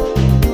you